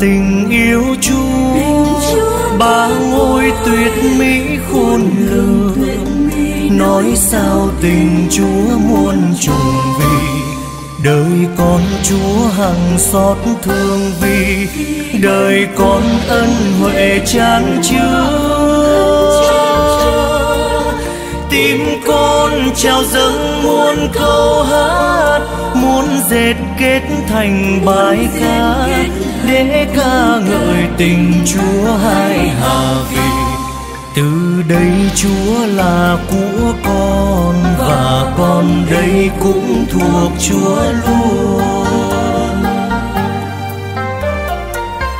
tình yêu chúa. Ba ngôi tuyệt mỹ khôn lường. Nói sao tình chúa muôn trùng vì. Đời con chúa hằng xót thương vì. Đời con ân huệ chan chứa. Tim con trao dâng muôn câu hát muốn dệt kết thành bài ca để ca ngợi tình chúa hai hà vì từ đây chúa là của con và con đây cũng thuộc chúa luôn.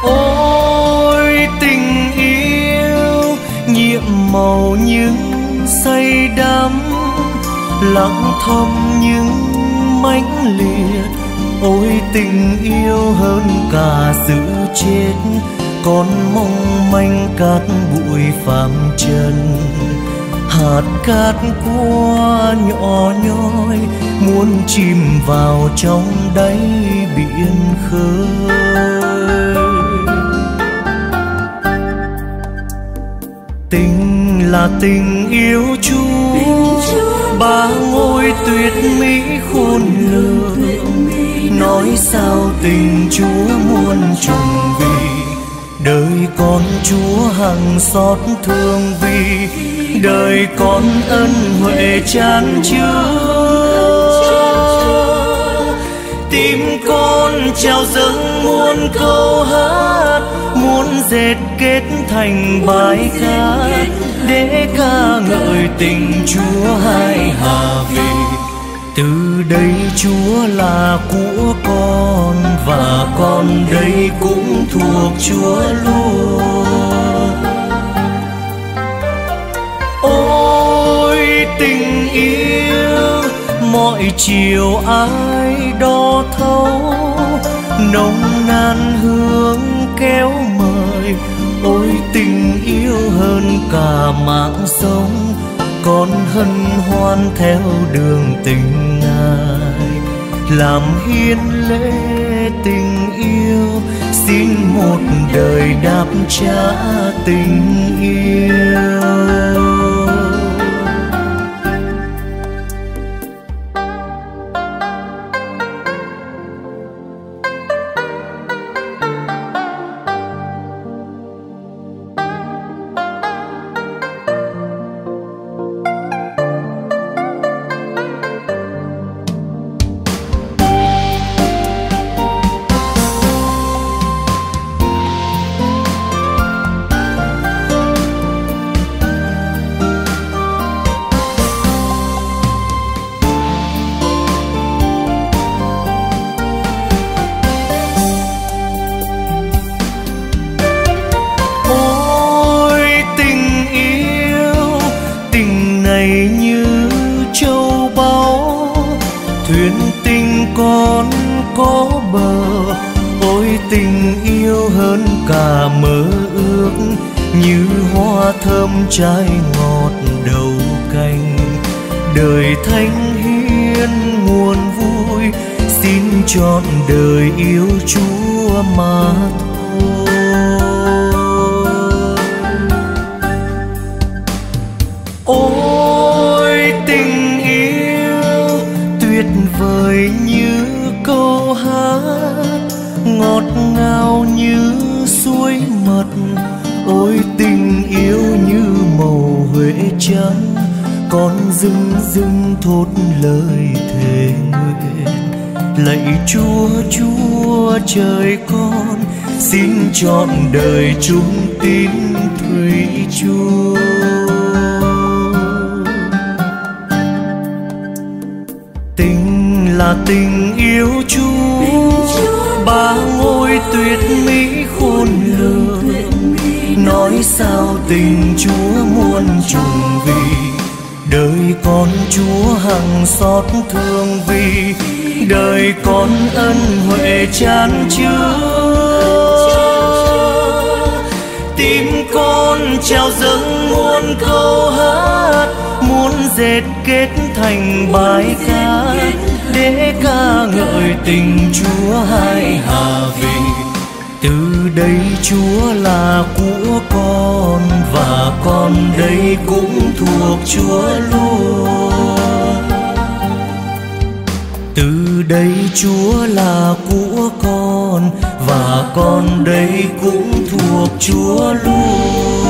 Ôi tình yêu, nhiệm màu những say đắm, lặng thầm những mãnh liệt ôi tình yêu hơn cả sự chết con mong manh cát bụi phàm trần. Hạt cát qua nhỏ nhoi muốn chìm vào trong đáy biển khơi. Tình là tình yêu chúa ba ngôi tuyệt mỹ khôn lường nói sao tình chúa muôn trùng vì. Đời con chúa hằng xót thương vì. Đời con ân huệ chan chứa. Tim con trao dâng muôn câu hát muốn dệt kết thành bài ca, để ca ngợi tình chúa hai hà vì từ đây chúa là của con và con đây cũng thuộc chúa luôn. Ôi, tình yêu, mọi chiều ai đo thấu, nồng nàn hương kéo mời. Ôi, tình yêu hơn cả mạng sống con hân hoan theo đường tình ngài, làm hiến lễ tình yêu, xin một đời đáp trả tình yêu. Đời chúng trao dâng muôn câu hát muốn dệt kết thành bài ca để ca ngợi tình chúa hai hà vì từ đây chúa là của con và con đây cũng thuộc chúa luôn. Từ đây chúa là của con và con đây cũng thuộc chúa luôn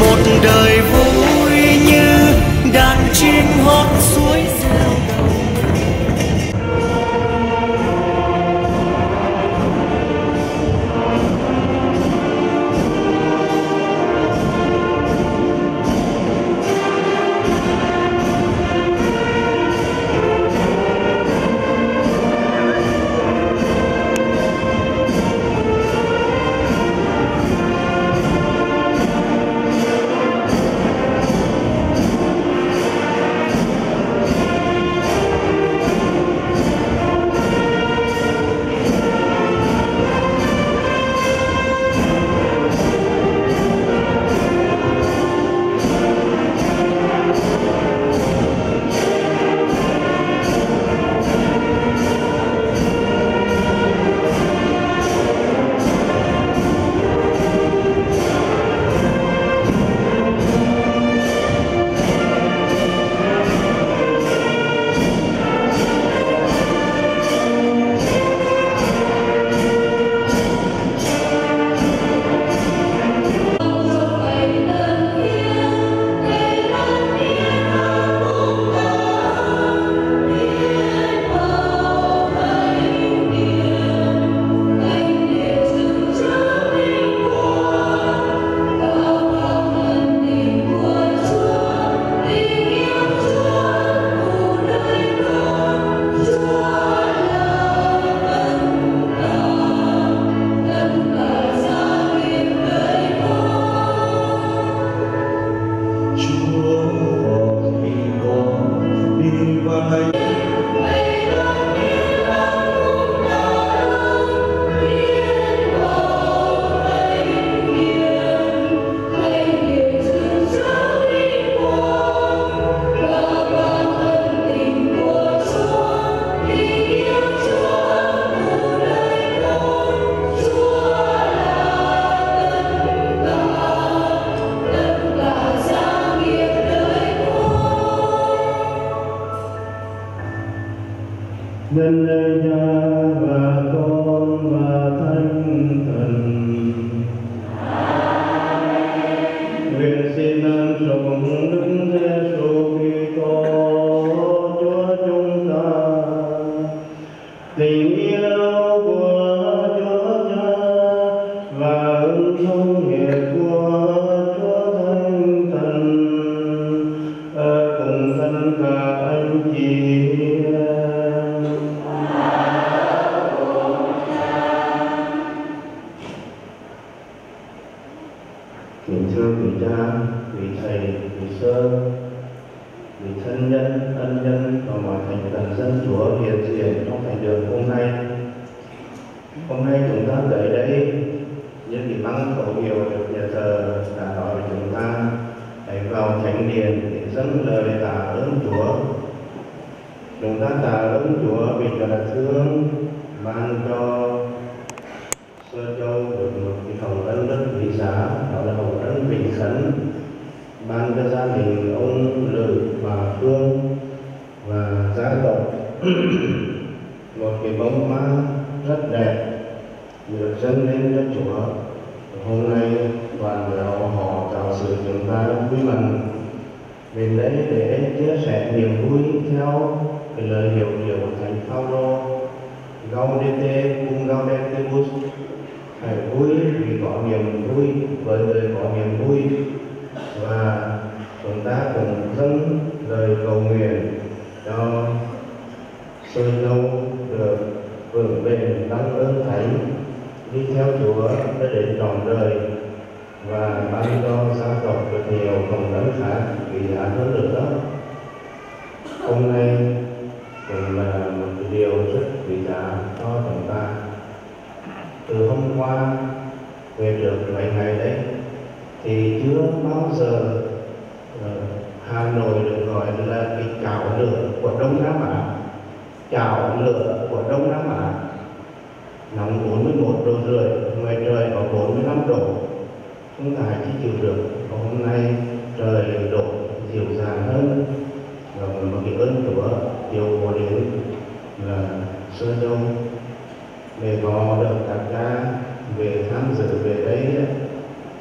một đời vui được. Hôm nay trời đều độ dịu dàng hơn. Và một cái ơn của điều vô đến là sơ đông về có được đặt ra về tham dự về đây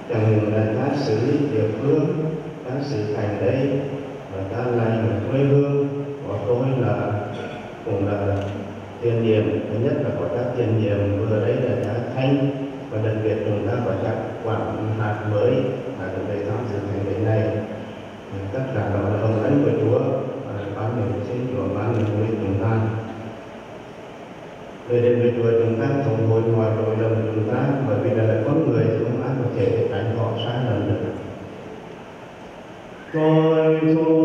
chẳng là các sứ địa phương các sứ thành đấy và các lành quê hương của tôi là, cũng là tiền nhiệm. Thứ nhất là có các tiền nhiệm vừa đấy là đã thanh và đặc biệt chúng ta có các quản hạt mới từ ngày tháng từ ngày đến nay. Tất cả đó là ơn ân của Chúa ban mình xin Chúa ban mình với chúng ta. Về đến với Chúa chúng ta thống hối mọi tội lầm của chúng ta, bởi vì là con người không ai có thể tránh họ sai lầm được. Tôi thôi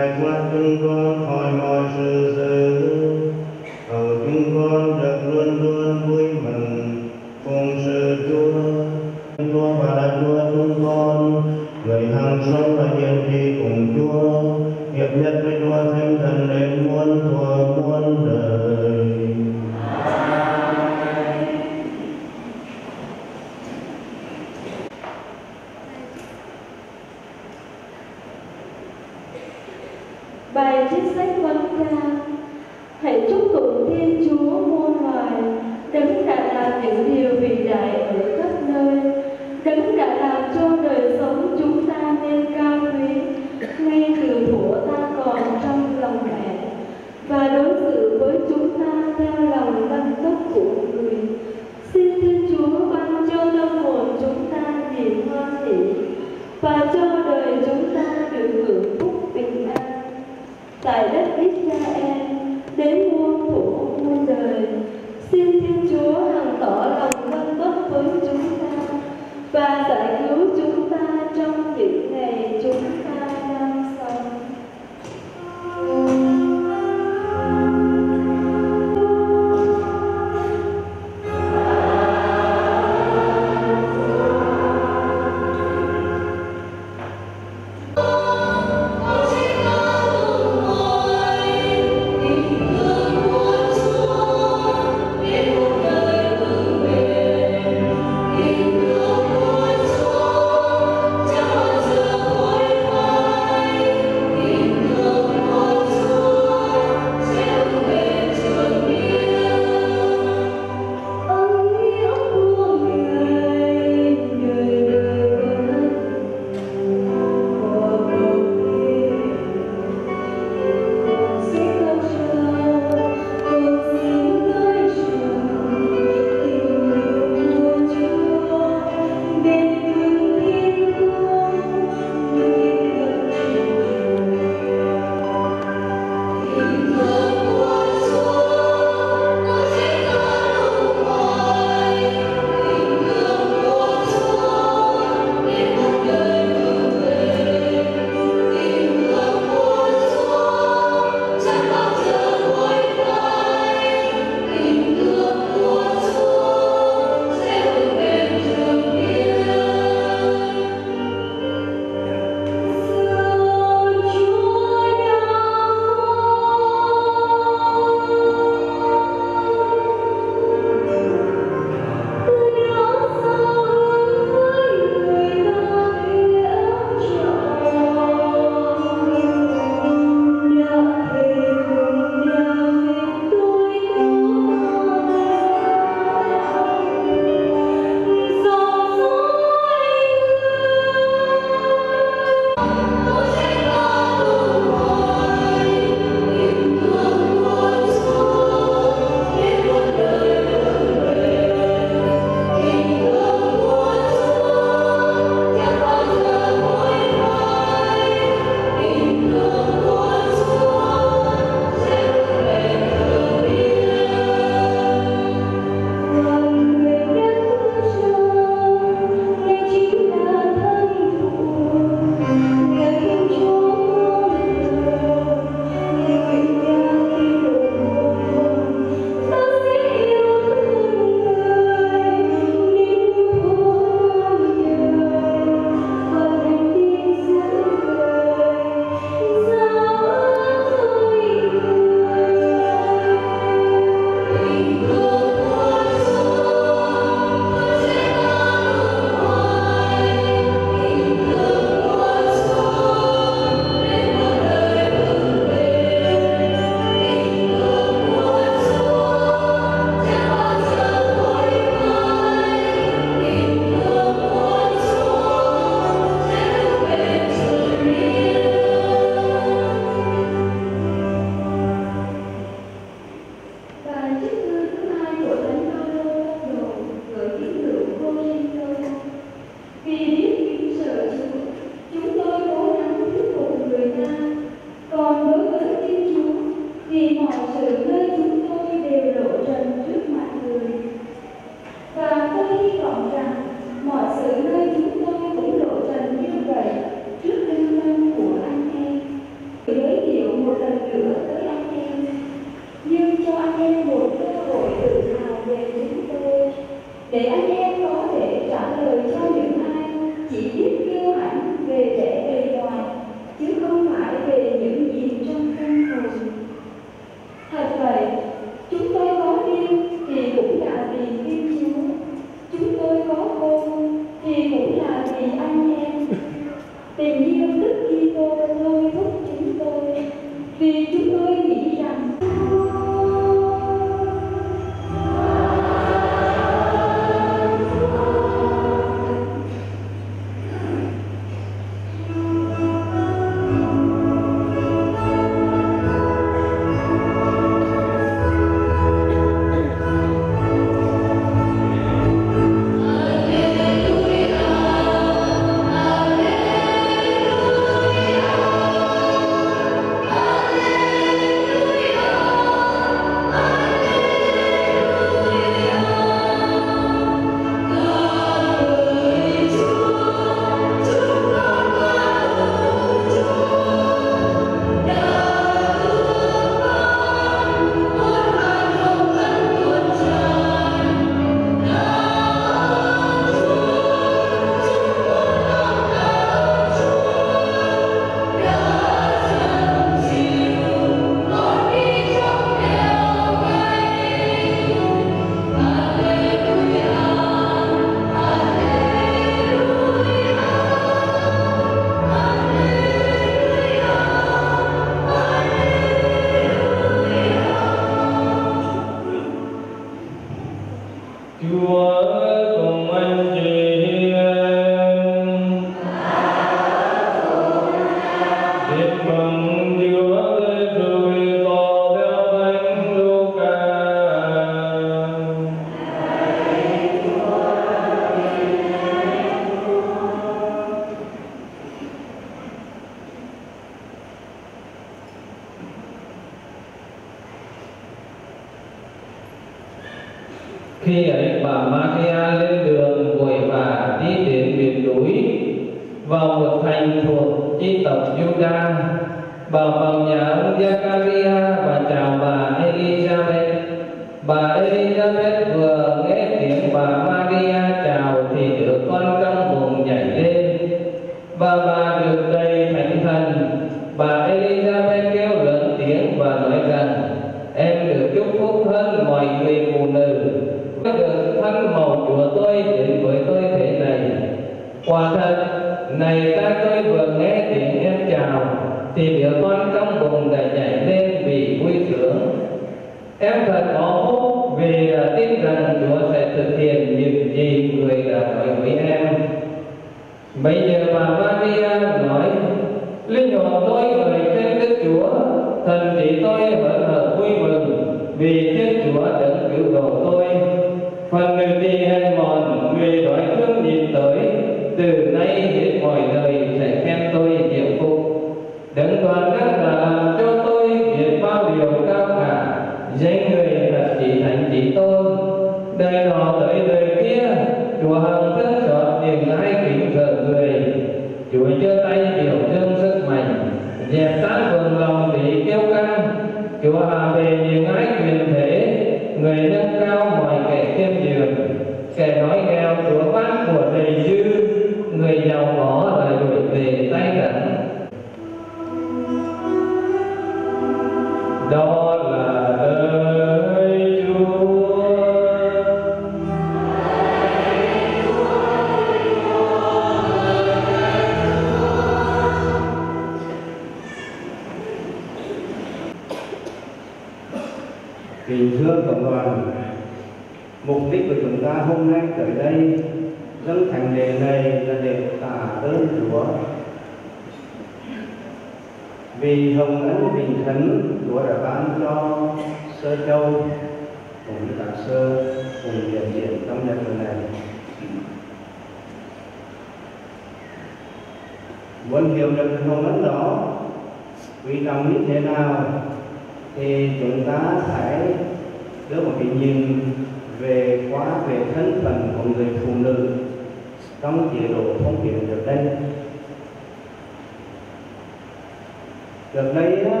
gần đây á,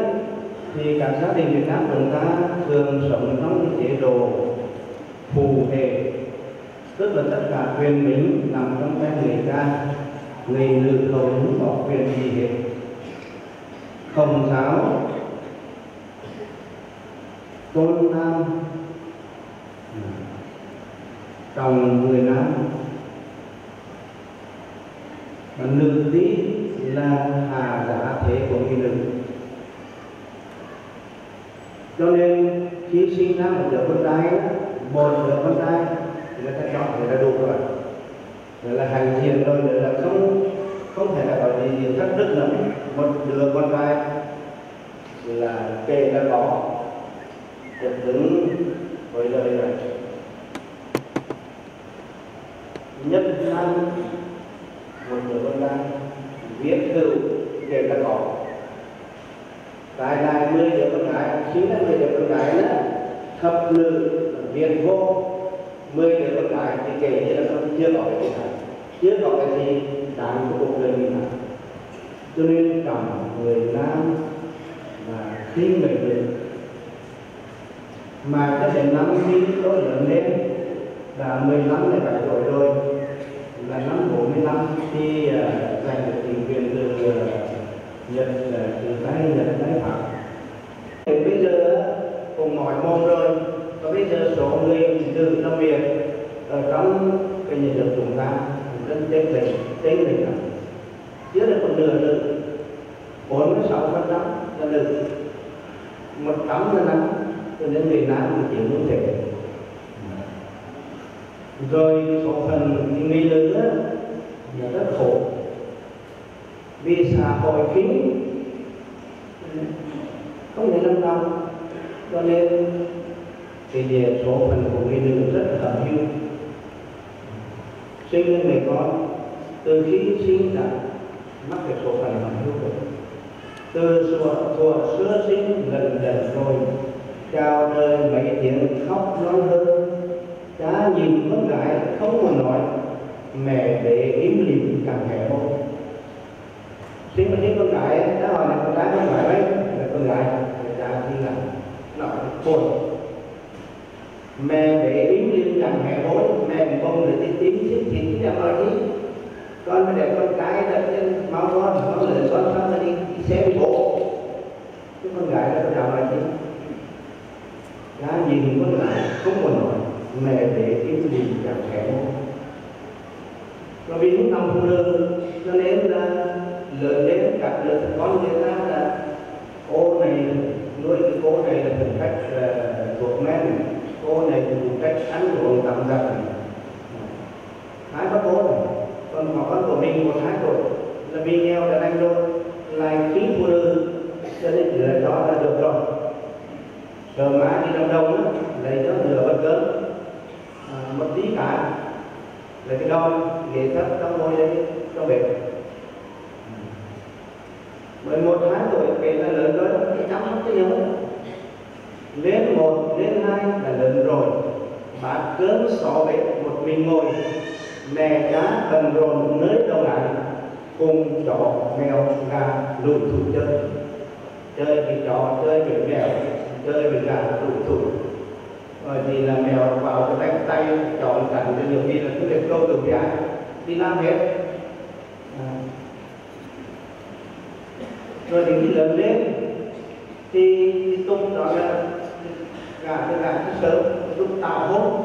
thì các gia đình Việt Nam chúng ta thường sống trong chế độ phù hệ. Tức là tất cả quyền mình nằm trong tay người cha người nữ hầu không có quyền gì hết. Không giáo tôn nam chồng người nam. Và nữ tí là hạ giá thế của người nữ cho nên khi sinh ra một đứa con trai một đứa con trai thì người ta chọn người ta đủ rồi. Rồi là hành thiện rồi người là không không thể là có gì thất đức lắm, một đứa con trai là kể là có được đứng với lời này. Nhất năm một đứa con trai viết tự kể là có tại này mười đứa con gái khi là mười đứa con gái đó thập nữ viên vô. Mười đứa con gái thì kể như là không chưa có cái gì cả. Chưa có cái gì đáng của cuộc đời mình cả. Cho nên trọng người nam và khi người nữ mà cái đến năm khi tôi lớn lên là 15 mười bảy tuổi rồi. Là năm 45 khi uh, giành được tình quyền từ uh, nhận là từ tay nhận tay phật. Thì bây giờ cùng mọi môn rồi. Và bây giờ số người từ làm việc ở trong cái nhà nước chúng ta rất trên lệch trên lệch lắm. Chưa được một nửa nữa 46 phần trăm là nữ một trăm là nam cho nên Việt nam cũng chỉ muốn thể rồi số phần người nữ là rất khổ vì xã hội kính không thể nâng cao cho nên, thì về số phần của người nữ rất là hữu sinh lên người con từ khi sinh ra mắc cái số phần hữu rồi từ thuở thuở xưa sinh gần gần rồi, chào đời mấy tiếng khóc non hơn. Đã nhìn con gái không còn nói, mẹ để im lìm càng hẻ hơn tiếng mà thấy con gái đã hỏi là con gái con gái mấy là con gái người ta đi là nó buồn mẹ để im liên càng mẹ bốn mẹ bông để tìm tìm xích thịt cái nào đi con mới để con cái đặt trên máu con con lời con xong đi, đi xe đi bộ cái con gái đó có nào gì đã nhìn con gái không buồn nói mẹ để im liên càng mẹ bốn rồi vì lúc năm phụ nữ cho nên là lớn lên các đứa con người ta là cô này nuôi cái cô này là từng cách thuộc men cô này từng cách ăn uống tạm giặt hai bác cô này còn họ con của mình một hai tuổi là vì nghèo đã đánh đôi lại khí phụ nữ cho nên chỉ là đó là được rồi. Rồi má đi làm đông lấy cho nửa bát cơm à, một tí cả là cái đôi nghệ thuật trong ngôi đấy cho bếp. Mười một tháng tuổi kể là lớn rồi. Cái chăm sóc cái gì lên một lên hai là lớn rồi. Bát cơm xó bếp một mình ngồi. Mẹ cá bận rộn nơi đâu lại cùng chó mèo gà lùi thủ chơi. Chơi với chó chơi với mèo chơi với gà lùi thủ rồi thì là mèo vào cái tay tay chọn cảnh cho nhiều khi là cứ để câu từ giá đi làm hết à. rồi thì khi lớn lên. Thì tung đó là gà cái gà sớm lúc tạo hôn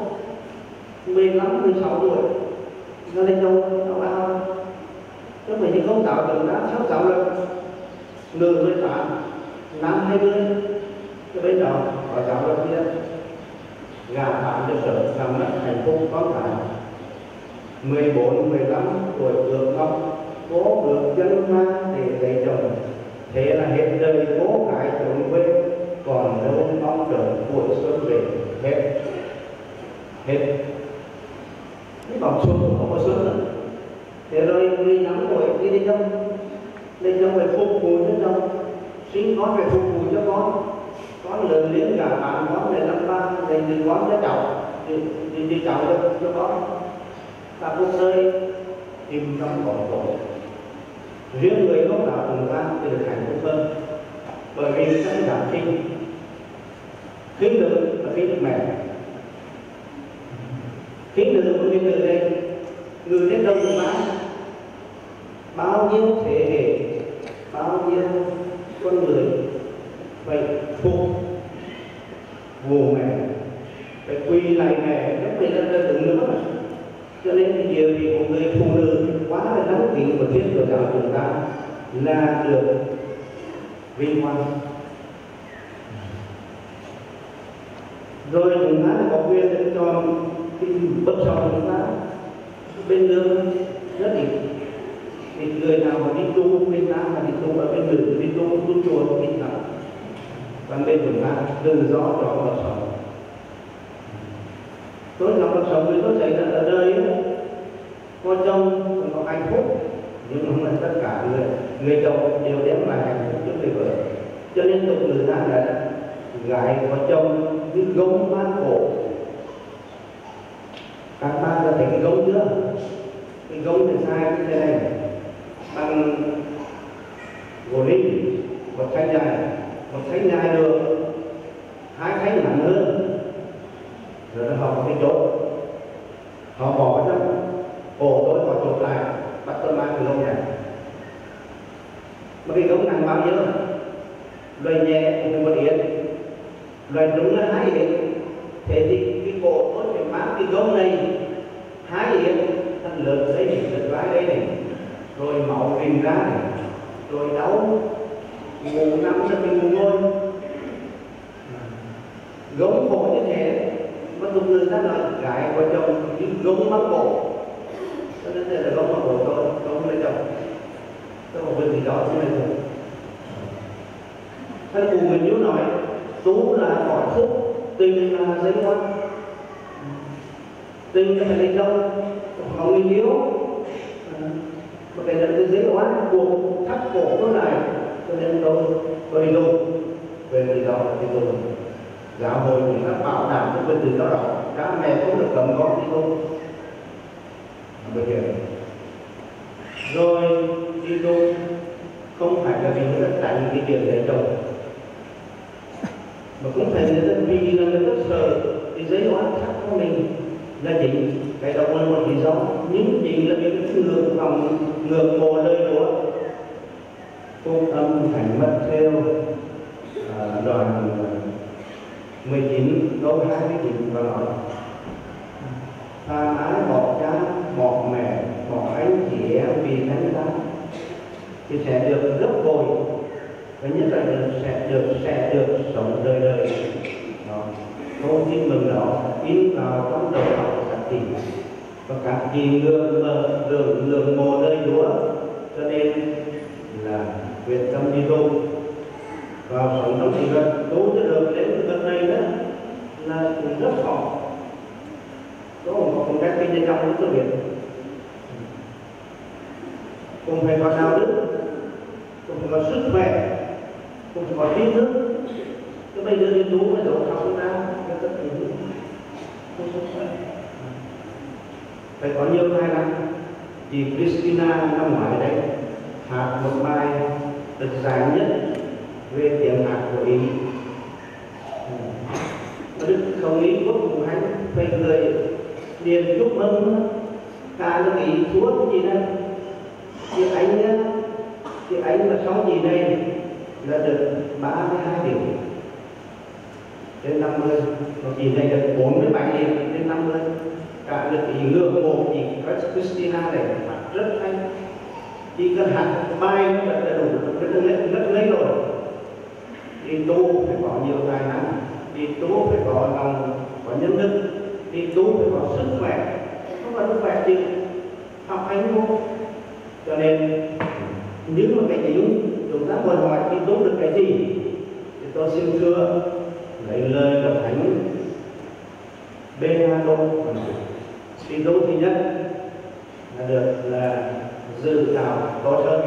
mười lăm, mười sáu tuổi. Nó lên đâu? Nó bao chứ mình thì không tạo được, đã sáu sáu lần nửa mười tám năm hai mươi. Cái bên đó, có sáu được kia gà tạo cho sự làm mất hạnh phúc có cái 14, 15 tuổi được ngọc cố được dân ma để lấy chồng. Thế là hết đời cố cái trốn quê còn đâu mong đợi tuổi xuân về. Hết. Hết. Cái vòng xuân cũng không có xuân nữa. Thế rồi người năm tuổi đi đi trong đi trong về phục vụ cho chồng? Sinh con về phục vụ cho con quán lớn lên cả bạn quán này năm ba này thì con cho cháu thì thì, thì chậu cho, cho có. Ta cuộc rơi tìm trong còn khổ riêng người không đạo cùng ta thì được hạnh phúc hơn bởi vì sẵn sàng kinh kính được và kính được mẹ. Kính được của những từ đây người đến đâu cũng bán. Bao nhiêu thế hệ bao nhiêu con người phải phục vụ mẹ, phải quy lại mẹ rất là rất là đừng nữa cho nên thì điều gì của người phụ nữ quá là nóng kính của thiên của đạo chúng ta là được vinh quang rồi chúng ta có quyền để chọn cái bất sau chúng ta. Bên lương rất ít. Thì người nào mà đi tu bên nam mà đi tu ở bên nữ đi tu tu chùa đi lắm còn bên chúng ta từ gió cho mà sống. Tôi gặp cuộc sống thì tôi thấy là ở đây có chồng có hạnh phúc, nhưng không phải tất cả người người chồng đều đem lại hạnh phúc cho người vợ. Cho nên tục người ta là gái có chồng như gông man cổ. Các bạn đã thấy cái gông chưa? Cái gông thì sai như thế này. Đức không ý quốc cùng anh phải người, liền chúc mừng. Cả là ý chúa cái gì đây? Thì anh nhá thì anh mà sống gì đây? là được 32 điểm đến 50 còn gì này được 47 điểm đến 50 cả được ý ngưỡng một thì Christina này mặt rất hay. Chỉ cần hạt bay là đủ rất lấy rất lấy rồi. Đi tu phải có nhiều tài năng đi tu phải có lòng có nhân đức đi tu phải có sức khỏe. Không phải sức khỏe thì học hành không cho nên những mà cái gì chúng ta muốn hỏi đi tu được cái gì? Thì tôi xin thưa, lấy lời của thánh. Bernardo đi tu thứ nhất là được, là dự thảo tốt hơn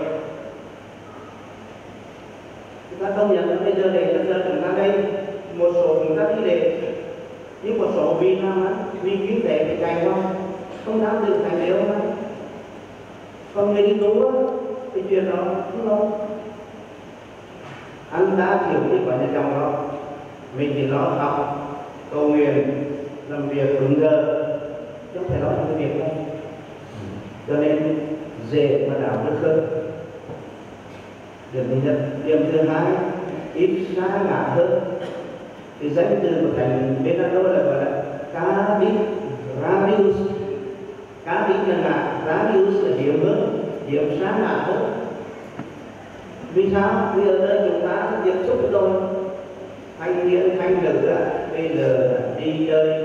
chúng ta công nhận bây giờ để bây giờ chúng ta đây một số chúng ta đi để nhưng một số vì nào á vì kinh tế thì chạy không không dám được thành nếu mà còn người đi tu á, thì chuyện đó không lo anh ta hiểu cái quả nhà chồng đó. Mình chỉ lo học, cầu nguyện, làm việc đúng giờ. Chứ không phải lo những cái việc này cho nên, dễ mà đạo đức hơn. Điểm thứ nhất. Điểm thứ hai, ít xa ngã hơn thì danh từ của thành bên đó là gọi là cá radius cá là ngã radius là điểm hơn điểm sáng ngã hơn vì sao? Vì ở đây chúng ta tiếp xúc rồi thanh niên thanh nữ bây giờ đi chơi,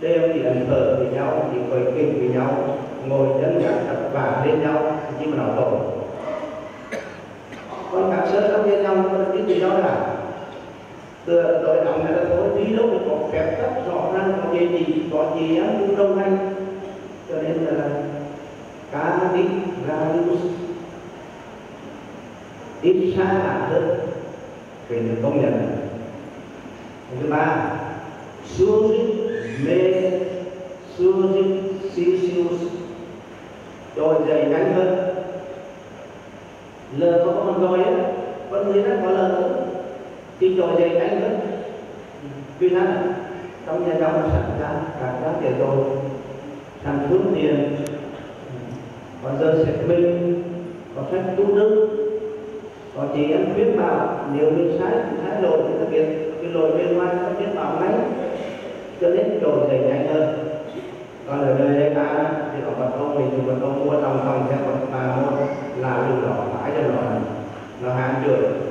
đêm thì ăn phở với nhau, thì quay kinh với nhau, ngồi chân gác tập và lên nhau, nhưng mà nó tội. Con cảm sơ trong bên nhau nó biết gì đó là đội động này là thôi tí đâu có phép tắc rõ ràng có gì gì, có gì á, cũng đồng hành cho nên là cá đi ra đi ít xa hơn. Thì được công nhận. Thứ ba Suzy mê Suzy Sisius rồi dày nhanh hơn. Lờ có con rồi á, con người đó có lờ nữa thì trồi đây nhanh hơn vì nó trong nhà trong sẵn ra, cả các để tôi sản xuất tiền còn giờ sẽ minh có sách tu đức có chị em biết bảo, nếu mình sai sai lỗi thì ta biết cái lỗi bên ngoài không biết bảo ngay. Cho nên trồi dày nhanh hơn còn ở nơi đây ta, thì có vật ông mình thì vật ông mua, trong phòng theo vật mà mua, là dùng đỏ phải cho nó nó hạn rưỡi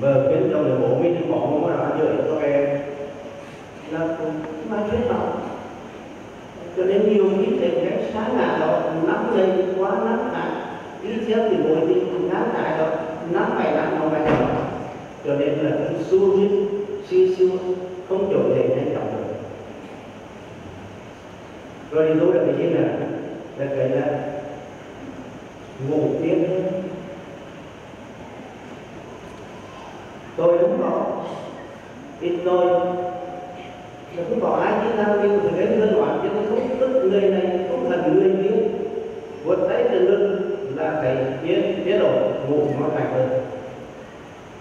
bờ bên trong là bố mình đi bỏ nó hạn rưỡi cho em. Là mà chết bảo cho nên nhiều khi thầy cái sáng ngã đó nắm lên quá nắm hạ đi theo thì mỗi thì cũng nắm lại đó nắm phải nắm không phải đó cho nên là cái xu hướng siêu siêu không chỗ để nhanh chóng được rồi đi tu là cái gì là là cái là ngủ tiếp tôi đúng rồi. Ít tôi là không bỏ ai chúng ta yêu thì đến hơn loạn, chứ nó không tức người này không thần người kia vượt tay từ lưng là phải chế chế độ ngủ nó phải hơn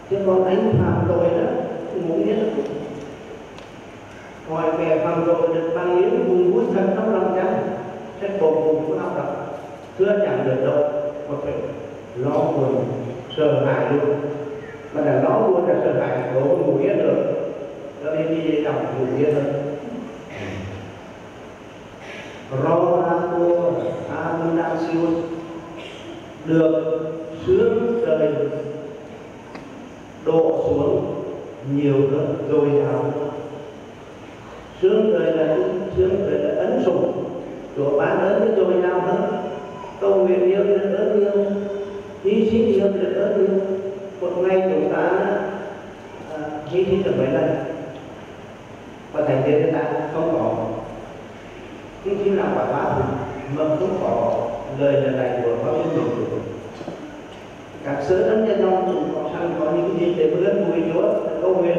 chứ còn anh phạm tội đó cũng muốn biết ngoài bè phạm tội được ban yến vùng vui thân trong lòng chắn sẽ bột cùng của áp độc. Chưa chẳng được đâu, mà phải lo buồn, sợ hãi luôn mà là nó luôn là sợ hãi đổ ngủ yên được. Cho nên đi đọc ngủ yên hơn Ronato Amunasius được sướng trời đổ xuống nhiều hơn dồi dào. Sướng trời là sướng trời là ấn sủng. Của bán ấn cái dồi dào hơn. Cầu nguyện nhiều được ơn nhiều hy sinh nhiều được ơn nhiều một ngày chúng ta à, hy sinh được mấy lần. Và thành viên chúng ta không có khi khi làm quả báo mà không có lời lần này của pháp sư chủ các sứ ấn nhân ông cũng có sẵn có những gì để bước mũi chúa câu nguyện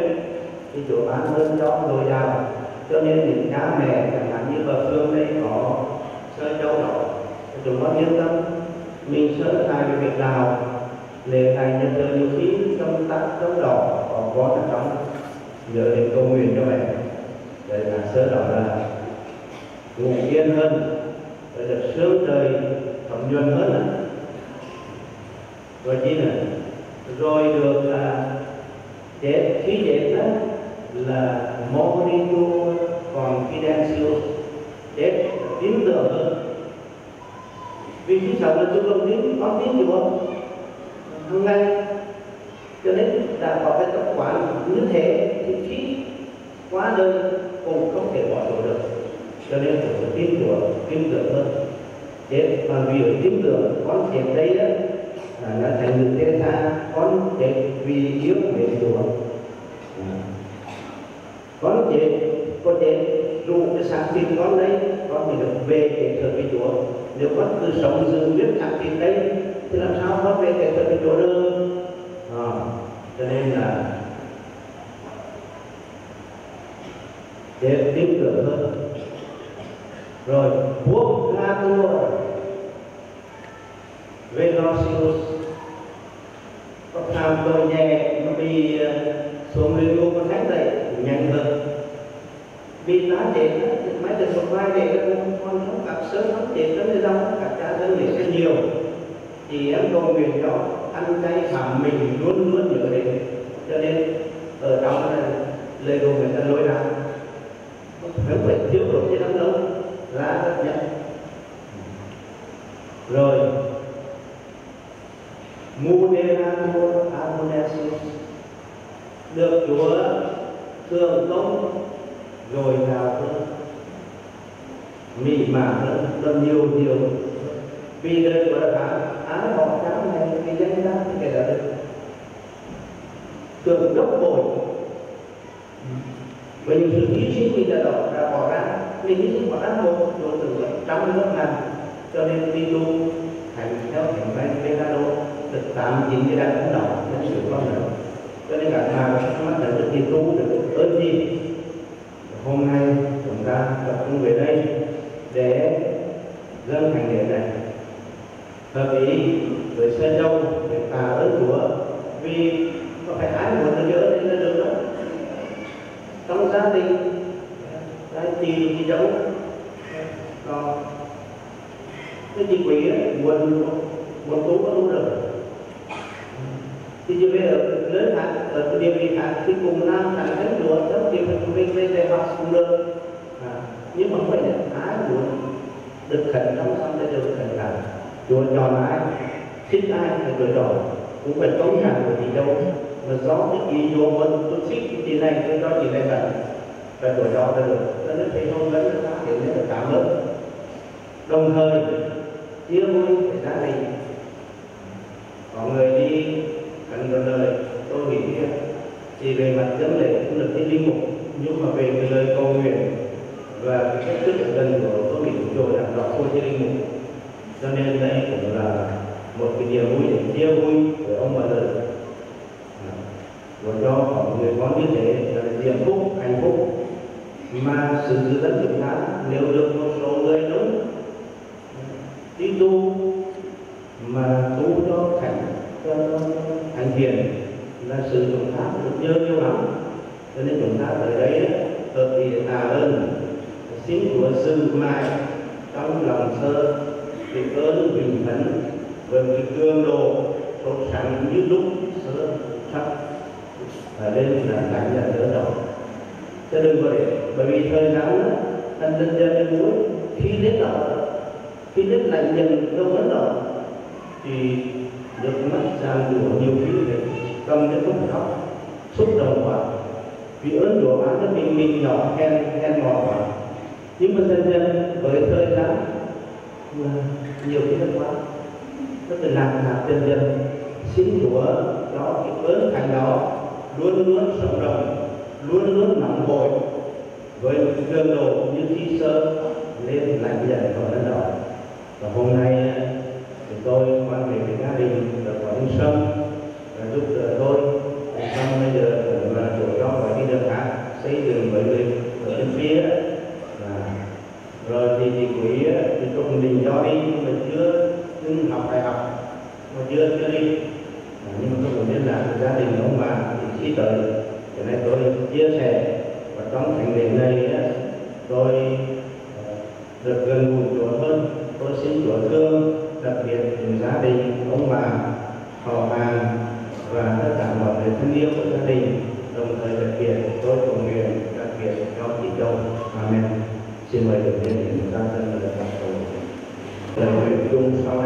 thì chúa bán hơn cho dồi dào cho nên những cha mẹ chẳng hạn như bà phương đây có sơ châu đó chúng con yên tâm. Mình sơ tài về việc nào lễ này nhận được nhiều khi trong tắc trong đỏ có con ở trong nhớ đến cầu nguyện cho mẹ. Để là sơ đó là ngủ yên hơn để được sướng trời thẩm nhuần hơn rồi chi nữa? Rồi được là chết khi chết đó là Mauricio Confidencio chết tín tưởng hơn. Vì khi sợ là chúng đồng tín, có tín gì không hàng ngày cho nên đã có cái tập quán như thế thì khi quá đời cũng không thể bỏ chỗ được. Cho nên cũng tin tưởng tin tưởng hơn. Thế mà vì ở tin tưởng, con chết đây đó là nó thành được thiên tha, con chết vì yêu mến chúa. À. Con chết có chết dù cái sáng tin con đấy con thì được về để thờ với chúa. Nếu con cứ sống dừng biết sáng tin đấy thì làm sao nó về để thờ chỗ chúa được à, cho nên là để tin tưởng hơn. Rồi quốc Natur Velocius ơn với cái cương độ sốt sáng như lúc sơ sắc và nên là cảm nhận đỡ đầu. Cho đừng có để bởi vì thời gian anh dân dân đến cuối khi đến đó khi đến lạnh dần đâu đến đó thì được mắt sang của nhiều khi để cầm đến không khóc, xúc động quá. Vì ơn của bạn nó mình mình nhỏ khen khen mò quá. Nhưng mà dần dần với thời gian nhiều cái nó quá nó từng làm lạc dần dần xin của đó, cái ơn thành đó luôn luôn sống động, luôn luôn nóng bội với cơn độ như khi sơ lên lạnh dần ở đất đó và hôm nay à, thì tôi quan hệ với gia đình là có ông sâm giúp đỡ tôi. Ông bây giờ à, là chỗ cho phải đi đường khác, xây dựng với vì ở bên phía và rồi thì chị quý ờ, thì tôi cũng định cho đi nhưng mà chưa nhưng học đại học mà chưa chưa đi. À, nhưng mà tôi cũng liên lạc với gia đình ông bà thì khi tới cho nên tôi chia sẻ. Và trong thành viên này ờ, tôi được gần gũi Chúa hơn. Tôi xin Chúa thương đặc biệt những gia đình ông bà họ hàng và tất cả mọi người thân yêu của gia đình. Đồng thời đặc biệt tôi cầu nguyện đặc biệt cho chị Châu xin mời được nhân hiện chúng ta thân là các cầu lời nguyện chung sau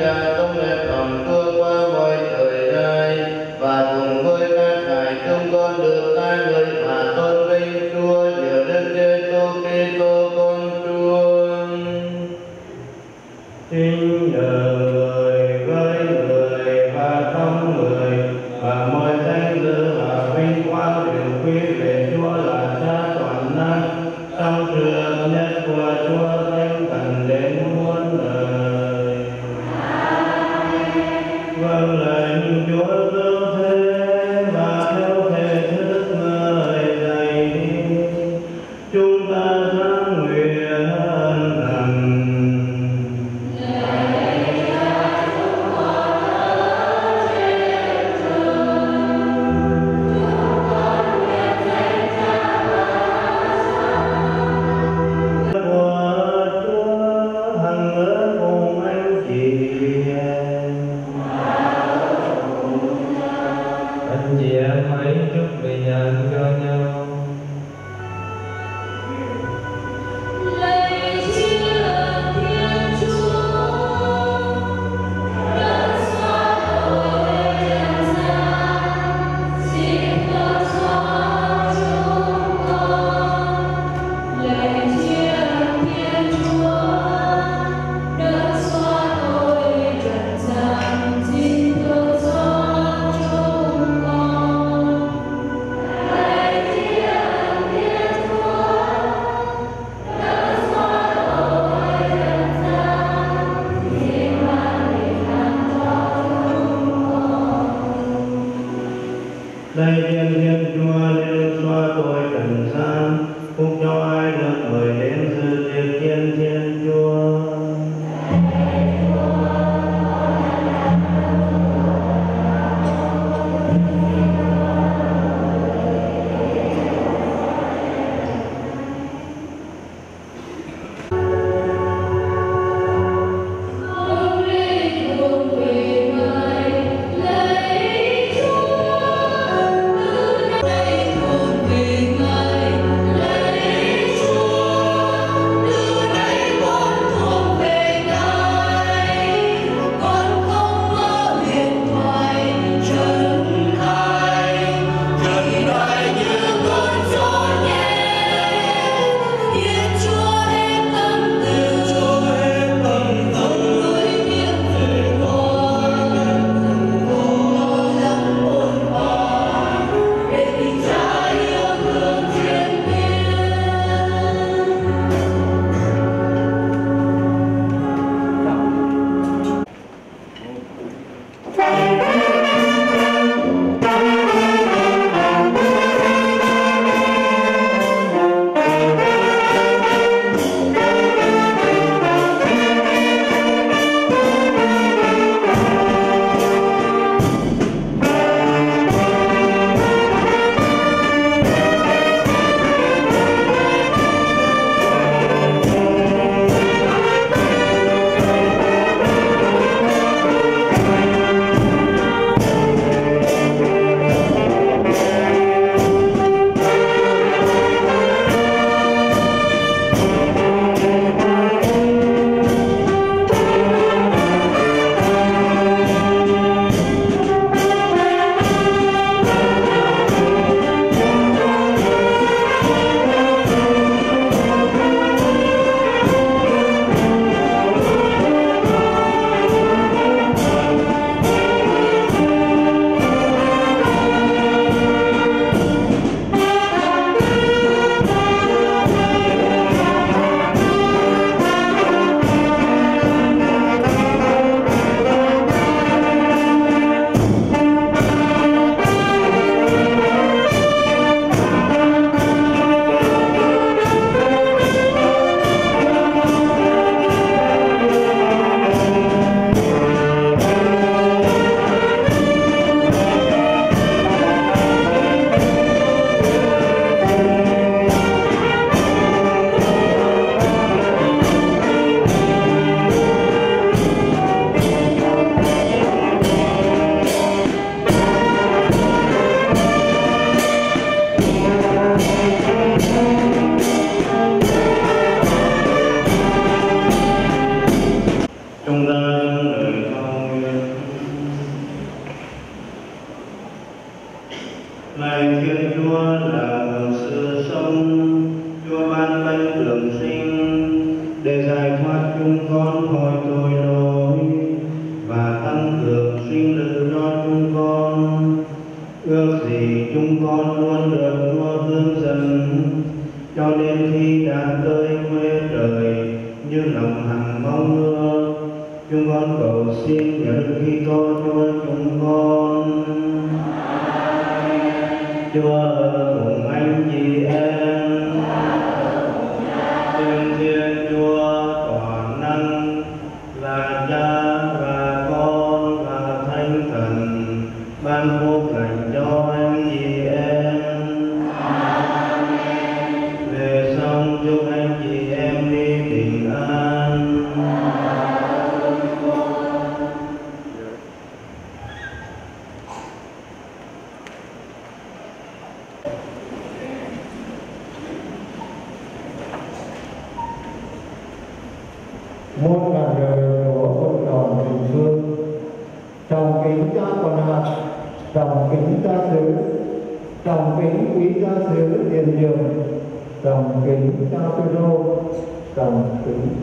các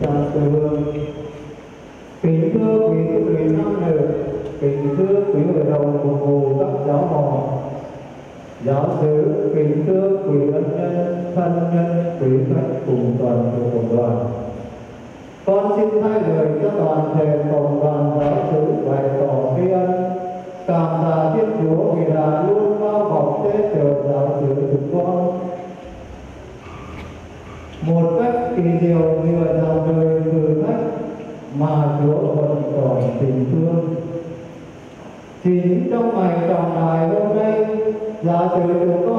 trà từ hương kính thưa quý quý nam nữ kính thưa quý hội đồng phục vụ các giáo họ giáo لا شريك له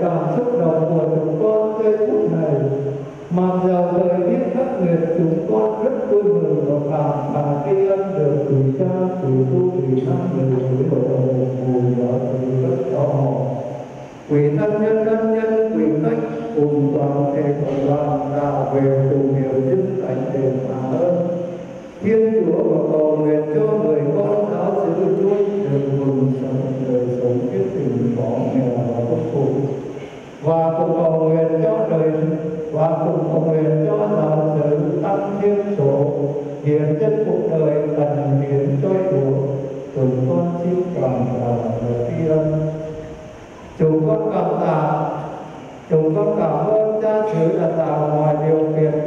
cảm xúc đầu của chúng con giây phút này. Mà dầu thời biết khắc nghiệt, chúng con rất vui mừng và cảm và tri ân được từ cha từ tu từ năm từ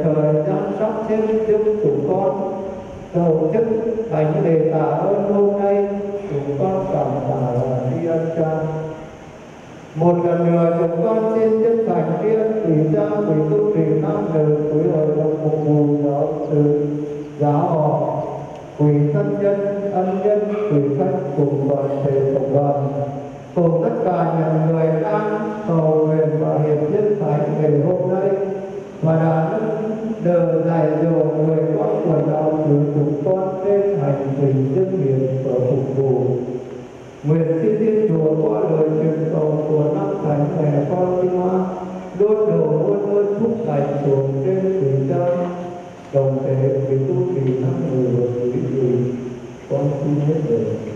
thời chăm sóc thêm chúng chúng con, cầu chức thành đề tạ ơn hôm nay chúng con cảm tạ tri ân cha. Một lần nữa chúng con xin chân thành tri ân quỷ cha quỷ tu quỷ nam nữ quỷ hội đồng phục vụ giáo sư giáo họ quỷ thân nhân ân nhân quỷ thân cùng đoàn thể cộng đoàn. Cùng tất cả những người đang cầu nguyện và hiệp nhất thánh ngày hôm nay, và đã đời dài đồ người các quần đạo từ chúng con nên hành trình dân hiền và phục vụ. Nguyện xin tiếp chùa qua lời truyền cầu của năm thánh mẹ con tinh hoa, luôn đồ muôn ơn phúc lành xuống trên thủy trang đồng thể với tu kỳ năm người và quý vị con xin hết đời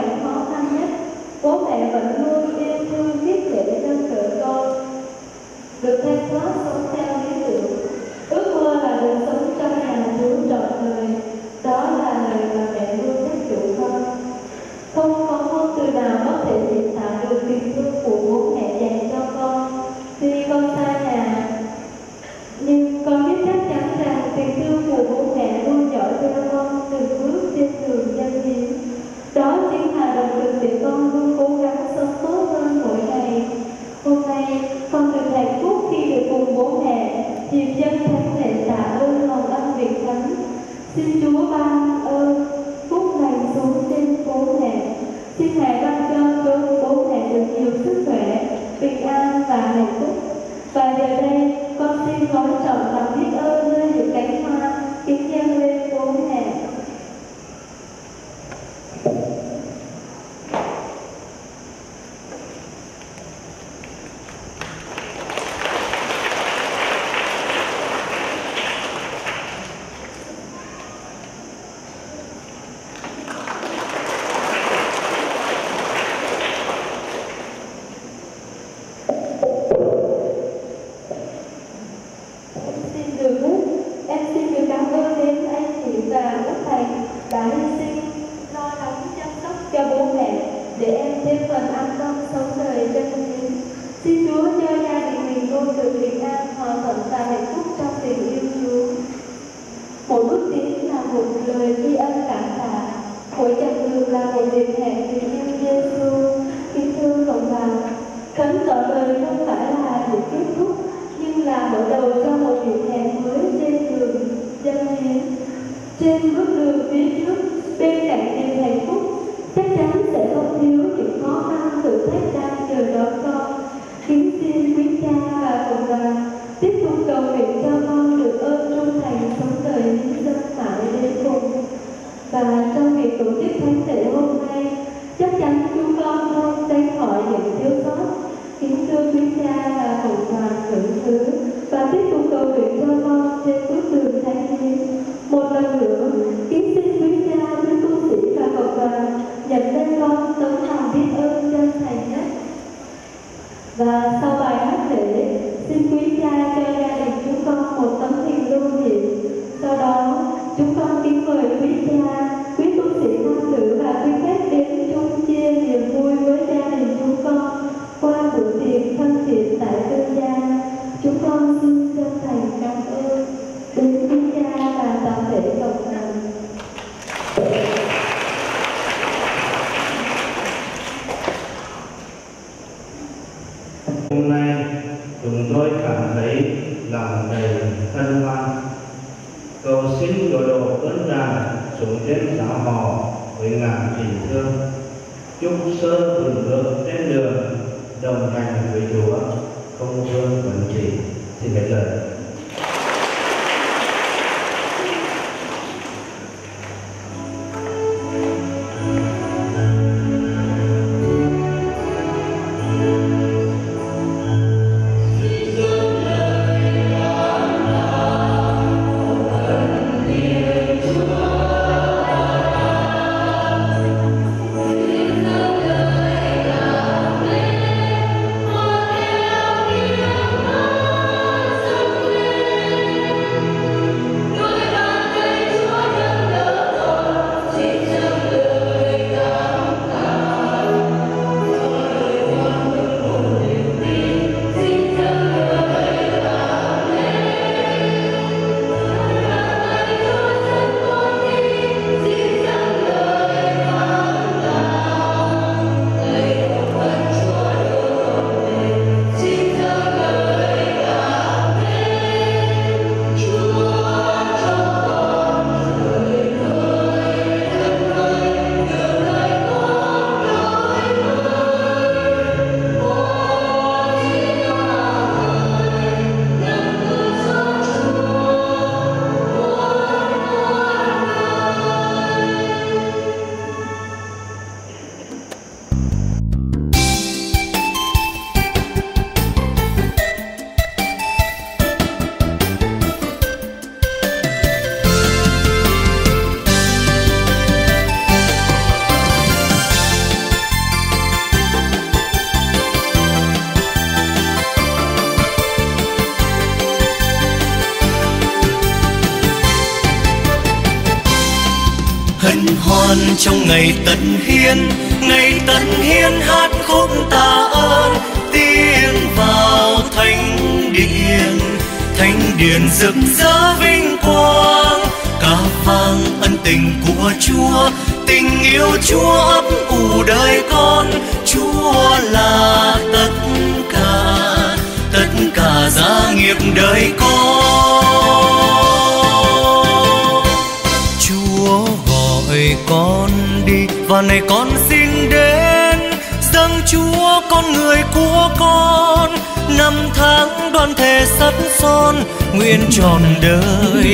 cảnh khó khăn nhất. Bố mẹ vẫn luôn yêu thương, biết để cho sữa con được thanh thoát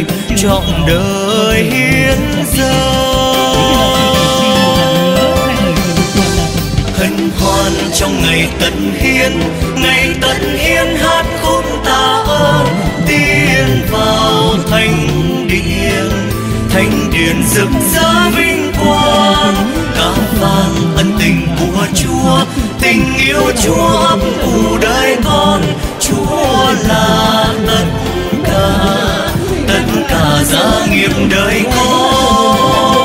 người trọn đời hiến dâng. Hân hoan trong ngày tận hiến, ngày tận hiến hát khúc ta ơn. Tiên vào thành điện thành điện rực rỡ vinh quang. Ca vang ân tình của chúa, tình yêu chúa ấp ủ đời con. Chúa là tất cả tất cả gia nghiệp đời con.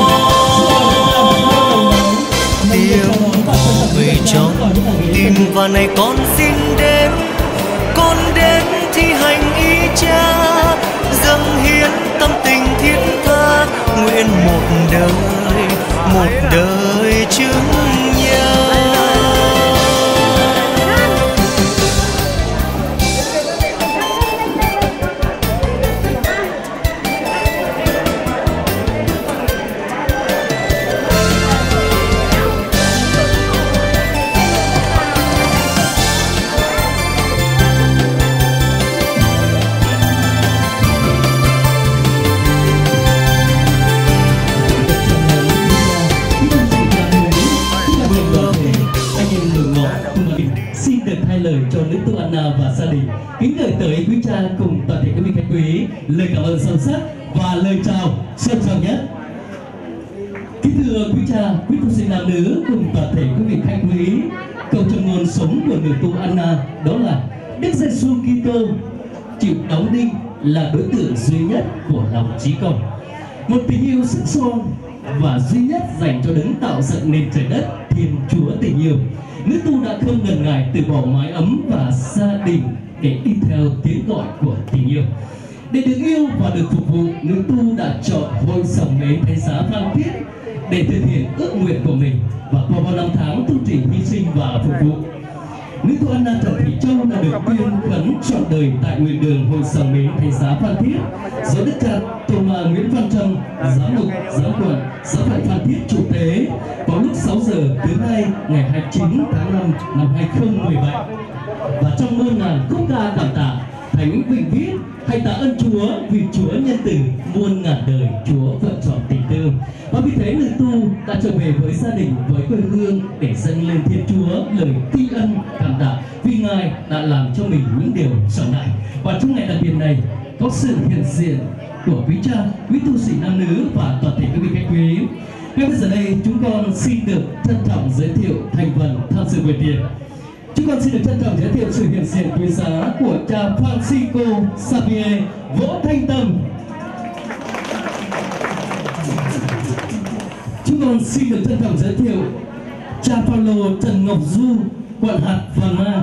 Tiếng bỏ về trong tim và này con xin đến con đến thi hành ý cha, dâng hiến tâm tình thiết tha. Nguyện một đời một đời chứng thể quý vị khách quý. Câu trong nguồn sống của người tu Anna đó là Đức Giêsu Kitô, chịu đóng đinh là đối tượng duy nhất của lòng trí công một tình yêu sức son và duy nhất dành cho đấng tạo dựng nền trời đất, thiên chúa tình yêu. Nữ tu đã không ngần ngại từ bỏ mái ấm và gia đình để đi theo tiếng gọi của tình yêu. Để được yêu và được phục vụ, nữ tu đã chọn hội sòng mến thánh giá phan thiết để thực hiện ước nguyện của mình và qua bao năm tháng tu trì, hy sinh và phục vụ. Nữ tu Anna Trần Thị Châu đã được tuyên khấn trọn đời tại nguyện đường hội sở mến thành xá phan thiết. Do đức cha Thomas Nguyễn Văn Trâm, giám mục giáo quận giáo phận phan thiết chủ tế, vào lúc 6 giờ thứ hai ngày 29 tháng 5 năm 2017 và trong muôn ngàn khúc ca cảm tạ thánh vịnh viết hãy tạ ơn Chúa vì Chúa nhân từ muôn ngàn đời Chúa vận chọn đã trở về với gia đình với quê hương để dâng lên Thiên Chúa lời tri ân cảm tạ vì Ngài đã làm cho mình những điều trọng đại và trong ngày đặc biệt này có sự hiện diện của quý cha, quý tu sĩ nam nữ và toàn thể quý vị khách quý. Ngay bây giờ đây chúng con xin được trân trọng giới thiệu thành phần tham dự buổi tiệc. Chúng con xin được trân trọng giới thiệu sự hiện diện quý giá của cha Francisco Xavier Võ Thanh Tâm. Chúng con xin được trân trọng giới thiệu cha Paulo Trần Ngọc Du, quận hạt Hoàng Mai.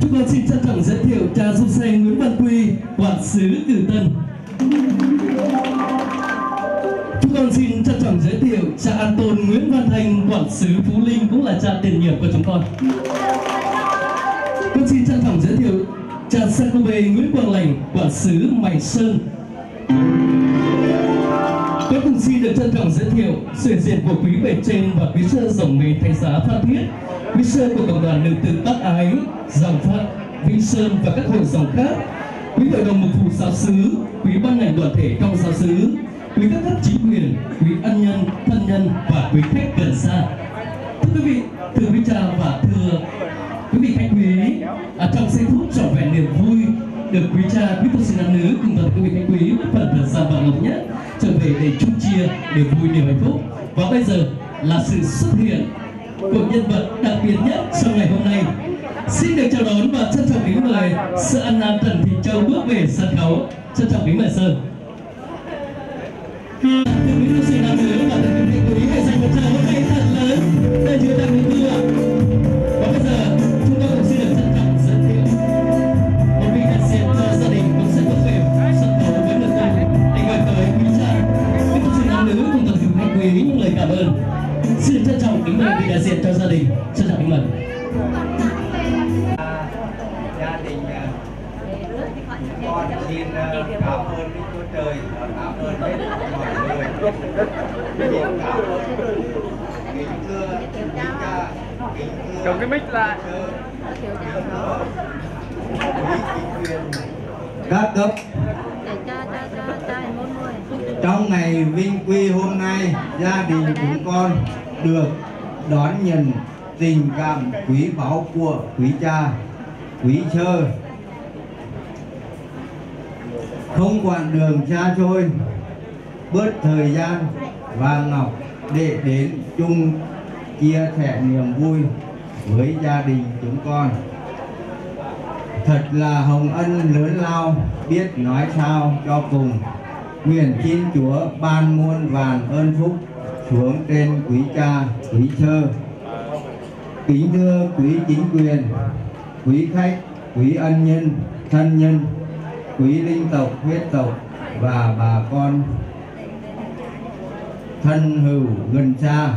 Chúng con xin trân trọng giới thiệu cha Du Xe Nguyễn Văn Quy, quản sứ Từ Tân. Chúng con xin trân trọng giới thiệu cha An Tôn Nguyễn Văn Thành, quản sứ Phú Linh cũng là cha tiền nhiệm của chúng con. Con xin trân trọng giới thiệu cha Sakobe Nguyễn Quang Lành, quản sứ Mày Sơn. Tôi cũng xin được trân trọng giới thiệu sự diện của quý bề trên và quý sơ dòng mến thánh giá Phan Thiết, quý sơ của cộng đoàn nữ tử Bắc Ái, dòng Phát, Vinh Sơn và các hội dòng khác, quý hội đồng mục vụ giáo sứ, quý ban ngành đoàn thể trong giáo sứ, quý các cấp chính quyền, quý ân nhân, thân nhân và quý khách gần xa. Thưa quý vị, thưa quý cha và thưa quý vị khách quý, à, trong giây phút trọn vẹn niềm vui được quý cha, quý tu sĩ nam nữ cùng toàn quý vị khách quý phần thật ra và ngọc nhất trở về để chung chia niềm vui niềm hạnh phúc. Và bây giờ là sự xuất hiện của nhân vật đặc biệt nhất trong ngày hôm nay. Xin được chào đón và trân trọng kính mời Sư An Nam Trần Thị Châu bước về sân khấu. Trân trọng kính mời Sơn. Thưa quý tu sĩ nam nữ và tất cả quý quý hãy dành một tràng vỗ tay thật lớn để chứa đăng quý Xin trân trọng kính mời vị đại diện cho gia đình, trân trọng kính mời. gia đình à, con xin à, cảm ơn Đức Chúa Trời và cảm ơn hết mọi người xin cảm ơn kính thưa kính cha kính thưa Cầm cái mic lại. các cấp trong ngày vinh quy hôm nay gia đình chúng con được đón nhận tình cảm quý báu của quý cha, quý sơ không quản đường xa xôi, bớt thời gian và ngọc để đến chung chia sẻ niềm vui với gia đình chúng con. Thật là hồng ân lớn lao biết nói sao cho cùng. Nguyện xin chúa ban muôn vàn ơn phúc xuống trên quý cha, quý sơ kính thưa quý chính quyền, quý khách, quý ân nhân, thân nhân, quý linh tộc, huyết tộc và bà con. Thân hữu gần xa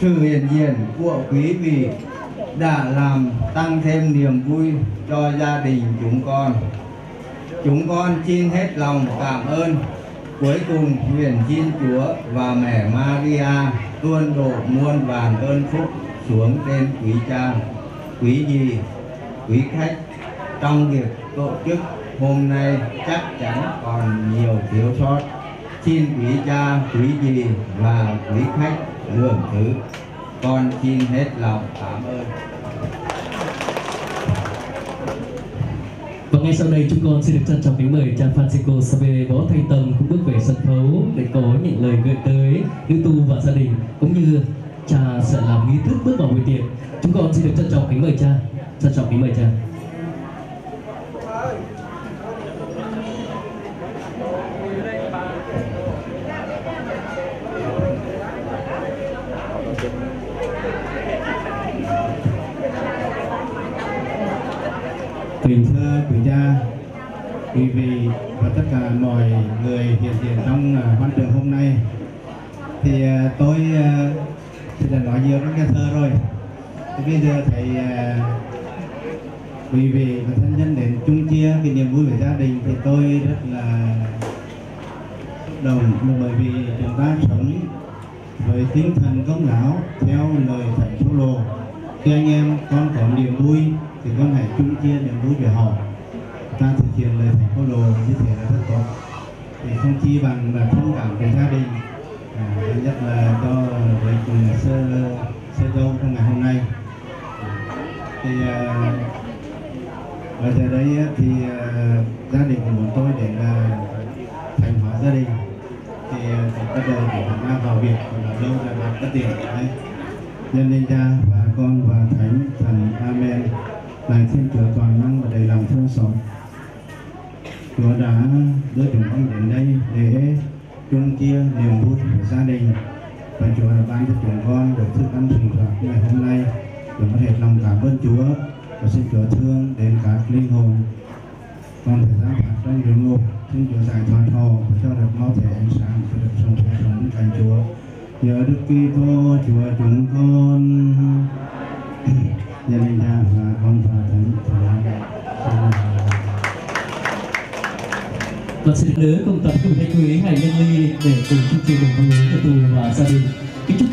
sự hiện diện của quý vị đã làm tăng thêm niềm vui cho gia đình chúng con. Chúng con xin hết lòng cảm ơn cuối cùng, nguyện xin Chúa và mẹ Maria tuôn đổ muôn vàn ơn phúc xuống trên quý cha, quý gì quý khách. Trong việc tổ chức hôm nay chắc chắn còn nhiều thiếu sót. Xin quý cha, quý gì và quý khách lượng thứ. Con xin hết lòng cảm ơn. Và ngay sau đây chúng con xin được trân trọng kính mời cha Francisco Xavier Võ Thanh Tâm cũng bước về sân khấu để có những lời gửi tới nữ tu và gia đình cũng như cha sẽ làm nghi thức bước vào buổi tiệc. Chúng con xin được trân trọng kính mời cha, trân trọng kính mời cha. Kính thưa quý cha, quý vị và tất cả mọi người hiện diện trong à, văn trường hôm nay thì à, tôi à, thì đã nói nhiều trong cái thơ rồi thì bây giờ thầy à, quý vị và thân nhân đến chung chia cái niềm vui về gia đình thì tôi rất là xúc động bởi vì chúng ta sống với tinh thần công giáo theo lời thầy phúc lộ khi anh em con có niềm vui thì con hãy chung chia niềm vui với họ. Ta thực hiện lời thầy phúc lộ như thế là rất tốt. Thì không chi bằng là thông cảm với gia đình. À, nhất là cho với sơ sơ dâu trong ngày hôm nay thì à, ở giờ đây thì à, gia đình của bọn tôi để là thành hóa gia đình. Thì à, bắt đầu để tham vào việc và lâu là làm bất tiền đấy nhân linh cha và con và thánh, thần amen này xin chúa toàn năng và đầy lòng thương xót. Chúa đã đưa chúng con đến đây để chung chia niềm vui của gia đình. Và chúa đã ban cho chúng con được thức ăn thịnh soạn ngày hôm nay chúng con hết lòng cảm ơn chúa và xin chúa thương đến các linh hồn. Con thể giam phạt trong địa ngục, xin chúa giải thoát họ và cho được mau thể ánh sáng và được sống cuộc sống cạnh chúa. Nhờ đức Kitô, chúa chúng con. Gia đình cha và con và thánh thần Và xin nữ cùng tập cùng thầy quý hãy nhân ly để cùng chung chia cùng vui cho tu và gia đình. Kính chúc